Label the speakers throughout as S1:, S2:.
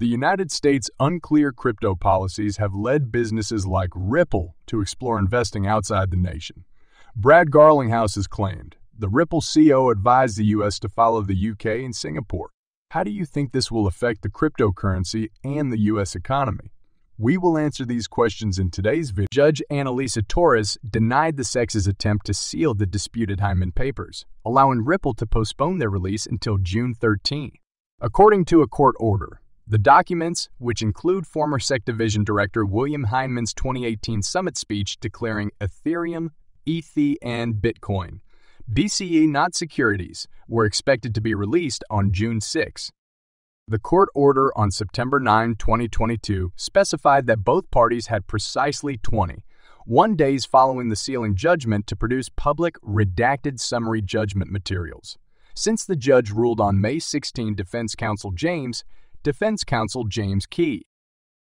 S1: The United States' unclear crypto policies have led businesses like Ripple to explore investing outside the nation. Brad Garlinghouse has claimed the Ripple CEO advised the U.S. to follow the UK and Singapore. How do you think this will affect the cryptocurrency and the U.S. economy? We will answer these questions in today's video. Judge Analisa Torres denied the SEC's attempt to seal the disputed Hinman papers, allowing Ripple to postpone their release until June 13. According to a court order, the documents, which include former SEC Division Director William Hinman's 2018 summit speech declaring Ethereum, ETH, and Bitcoin, BCE not securities, were expected to be released on June 6. The court order on September 9, 2022, specified that both parties had precisely 20, one days following the sealing judgment to produce public redacted summary judgment materials. Since the judge ruled on May 16 defense counsel James, defense counsel James K.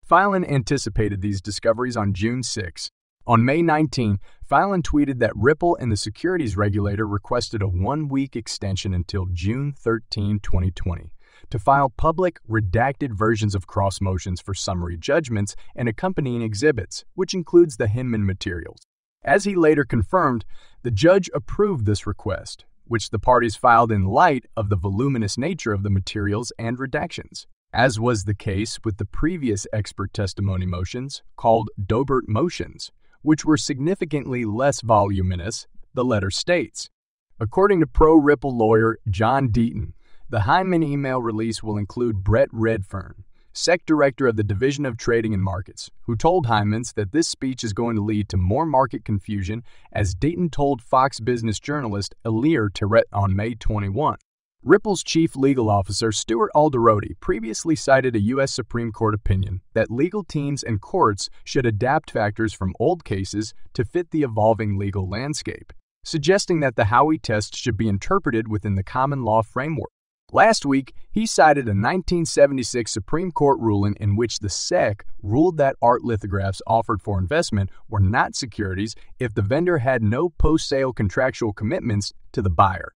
S1: Filan anticipated these discoveries on June 6. On May 19, Filan tweeted that Ripple and the securities regulator requested a one week extension until June 13, 2020 to file public, redacted versions of cross motions for summary judgments and accompanying exhibits, which includes the Hinman materials. As he later confirmed, the judge approved this request, which the parties filed in light of the voluminous nature of the materials and redactions. As was the case with the previous expert testimony motions, called Daubert motions, which were significantly less voluminous, the letter states. According to pro Ripple lawyer John Deaton, the Hinman email release will include Brett Redfearn, SEC Director of the Division of Trading and Markets, who told Hinmans that this speech is going to lead to more market confusion, as Deaton told Fox Business journalist Eleanor Terrett on May 21. Ripple's chief legal officer, Stuart Alderoty, previously cited a U.S. Supreme Court opinion that legal teams and courts should adapt factors from old cases to fit the evolving legal landscape, suggesting that the Howey test should be interpreted within the common law framework. Last week, he cited a 1976 Supreme Court ruling in which the SEC ruled that art lithographs offered for investment were not securities if the vendor had no post sale contractual commitments to the buyer.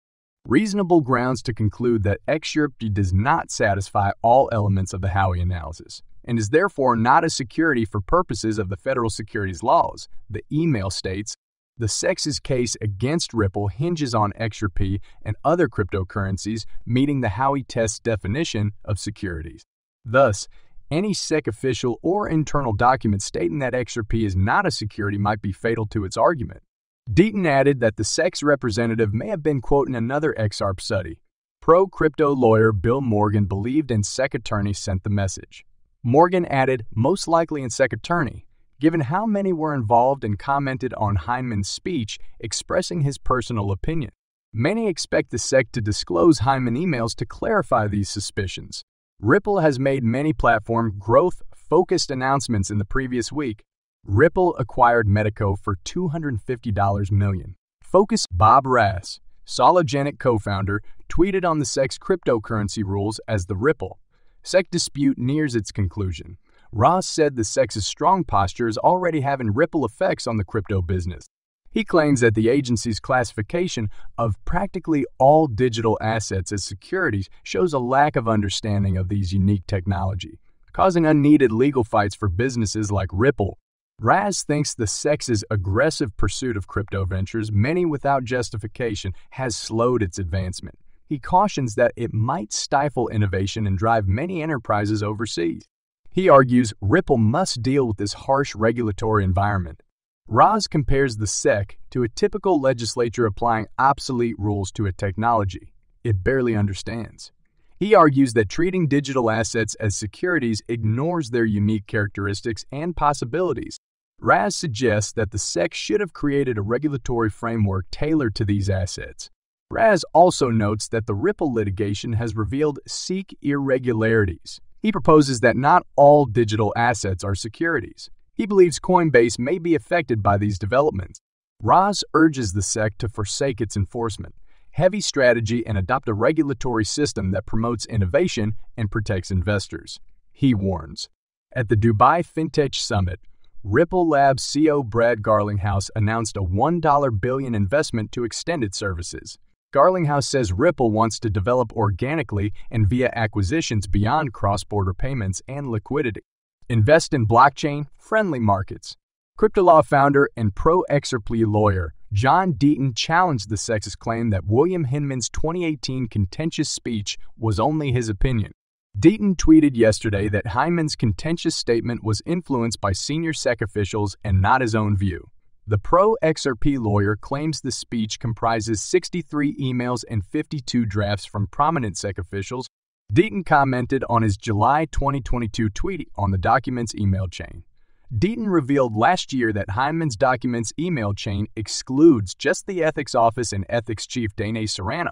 S1: Reasonable grounds to conclude that XRP does not satisfy all elements of the Howey analysis and is therefore not a security for purposes of the federal securities laws, the email states the SEC's case against Ripple hinges on XRP and other cryptocurrencies meeting the Howey test definition of securities. Thus, any SEC official or internal document stating that XRP is not a security might be fatal to its argument. Deaton added that the SEC's representative may have been quoting another XRP study. Pro crypto lawyer Bill Morgan believed in SEC attorney sent the message. Morgan added, most likely in SEC attorney, given how many were involved and commented on Hinman's speech expressing his personal opinion. Many expect the SEC to disclose Hinman emails to clarify these suspicions. Ripple has made many platform growth focused announcements in the previous week. Ripple acquired Metaco for $250 million. Focus Bob Ras, Sologenic co-founder, tweeted on the SEC's cryptocurrency rules as the Ripple. SEC dispute nears its conclusion. Ras said the SEC's strong posture is already having ripple effects on the crypto business. He claims that the agency's classification of practically all digital assets as securities shows a lack of understanding of these unique technology, causing unneeded legal fights for businesses like Ripple. Ras thinks the SEC's aggressive pursuit of crypto ventures, many without justification, has slowed its advancement. He cautions that it might stifle innovation and drive many enterprises overseas. He argues Ripple must deal with this harsh regulatory environment. Ras compares the SEC to a typical legislature applying obsolete rules to a technology it barely understands. He argues that treating digital assets as securities ignores their unique characteristics and possibilities. Ras suggests that the SEC should have created a regulatory framework tailored to these assets. Ras also notes that the Ripple litigation has revealed SEC irregularities he proposes that not all digital assets are securities. He believes Coinbase may be affected by these developments. Ras urges the SEC to forsake its enforcement, heavy strategy, and adopt a regulatory system that promotes innovation and protects investors. He warns. At the Dubai FinTech Summit, Ripple Labs CEO Brad Garlinghouse announced a 1 billion investment to extend its services. Garlinghouse says Ripple wants to develop organically and via acquisitions beyond cross border payments and liquidity. Invest in blockchain friendly markets. CryptoLaw founder and pro excerptly lawyer John Deaton challenged the sexist claim that William Hinman's 2018 contentious speech was only his opinion. Deaton tweeted yesterday that Hinman's contentious statement was influenced by senior SEC officials and not his own view. The pro XRP lawyer claims the speech comprises 63 emails and 52 drafts from prominent SEC officials. Deaton commented on his July 2022 tweet on the document's email chain. Deaton revealed last year that Hinman's documents email chain excludes just the ethics office and ethics chief Danae Serrano.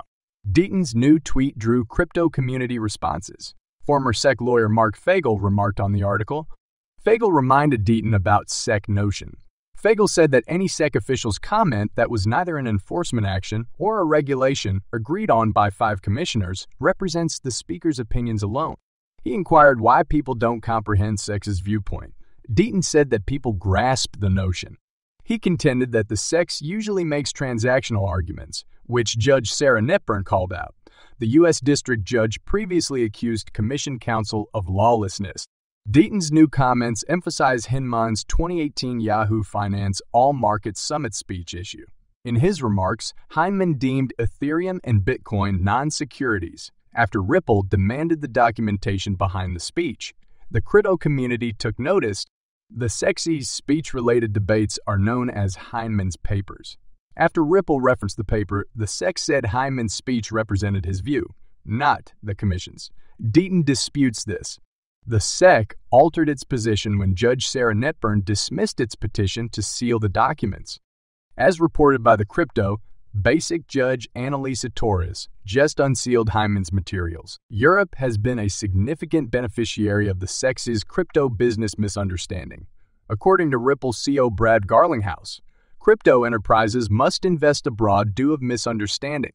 S1: Deaton's new tweet drew crypto community responses. Former SEC lawyer Mark Fagel remarked on the article. Fagel reminded Deaton about SEC Notion. Fagel said that any SEC official's comment that was neither an enforcement action or a regulation agreed on by five commissioners represents the speaker's opinions alone. He inquired why people don't comprehend SEC's viewpoint. Deaton said that people grasp the notion. He contended that the SEC usually makes transactional arguments, which Judge Sarah Netburn called out. The U.S. District Judge previously accused Commission Counsel of lawlessness Deaton's new comments emphasize Hinman's 2018 Yahoo Finance All Markets Summit speech issue. In his remarks, Hinman deemed Ethereum and Bitcoin non securities after Ripple demanded the documentation behind the speech. The crypto community took notice. The sexy speech related debates are known as Hinman's papers. After Ripple referenced the paper, the SEC said Hinman's speech represented his view, not the Commission's. Deaton disputes this. The SEC altered its position when Judge Sarah Netburn dismissed its petition to seal the documents. As reported by the crypto, Basic Judge Analisa Torres just unsealed Hinman's materials. Europe has been a significant beneficiary of the SEC's crypto business misunderstanding. According to Ripple CEO Brad Garlinghouse, crypto enterprises must invest abroad due of misunderstanding.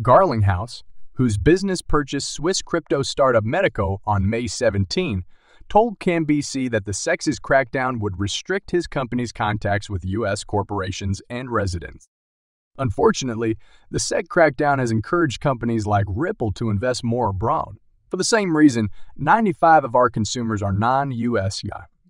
S1: Garlinghouse, whose business purchased Swiss crypto startup Metaco on May 17, told CNBC that the SEC's crackdown would restrict his company's contacts with U.S. corporations and residents. Unfortunately, the SEC crackdown has encouraged companies like Ripple to invest more abroad. For the same reason, 95 of our consumers are non US,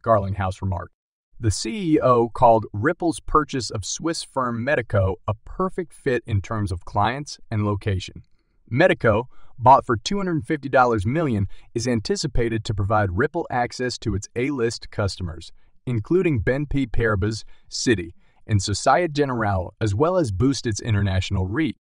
S1: Garlinghouse remarked. The CEO called Ripple's purchase of Swiss firm Metaco a perfect fit in terms of clients and location. Metaco, bought for $250 million, is anticipated to provide Ripple access to its A-list customers, including BNP Paribas, Citi, and Societe Generale, as well as boost its international reach.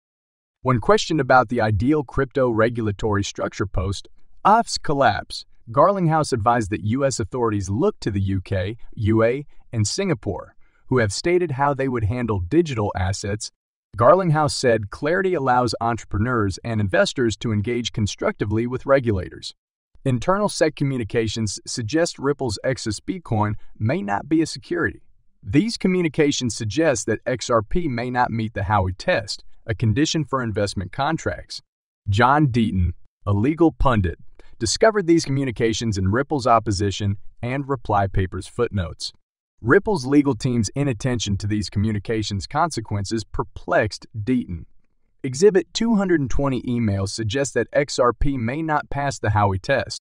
S1: When questioned about the ideal crypto regulatory structure post, OFF's collapse, Garlinghouse advised that U.S. authorities look to the UK, UA, and Singapore, who have stated how they would handle digital assets Garlinghouse said clarity allows entrepreneurs and investors to engage constructively with regulators. Internal SEC communications suggest Ripple's XRP coin may not be a security. These communications suggest that XRP may not meet the Howey test, a condition for investment contracts. John Deaton, a legal pundit, discovered these communications in Ripple's opposition and reply papers footnotes. Ripple's legal team's inattention to these communications consequences perplexed Deaton. Exhibit 220 emails suggest that XRP may not pass the Howey test.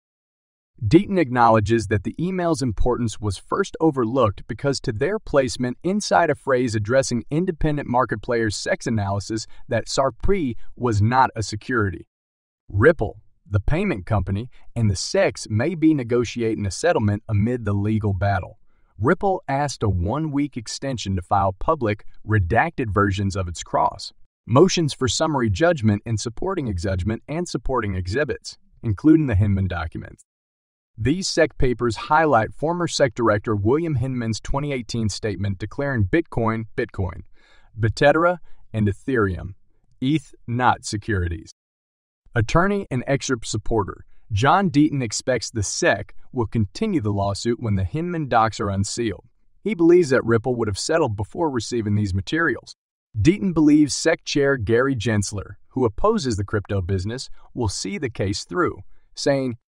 S1: Deaton acknowledges that the email's importance was first overlooked because to their placement inside a phrase addressing independent market players' sex analysis that XRP was not a security. Ripple, the payment company, and the sex may be negotiating a settlement amid the legal battle. Ripple asked a one week extension to file public, redacted versions of its cross, motions for summary judgment and supporting judgment and supporting exhibits, including the Hinman documents. These SEC papers highlight former SEC Director William Hinman's 2018 statement declaring Bitcoin Bitcoin, Bitetera, and Ethereum, ETH not securities. Attorney and XRP supporter John Deaton expects the SEC will continue the lawsuit when the Hinman docs are unsealed. He believes that Ripple would have settled before receiving these materials. Deaton believes SEC Chair Gary Gensler, who opposes the crypto business, will see the case through, saying,